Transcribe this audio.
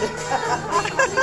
God.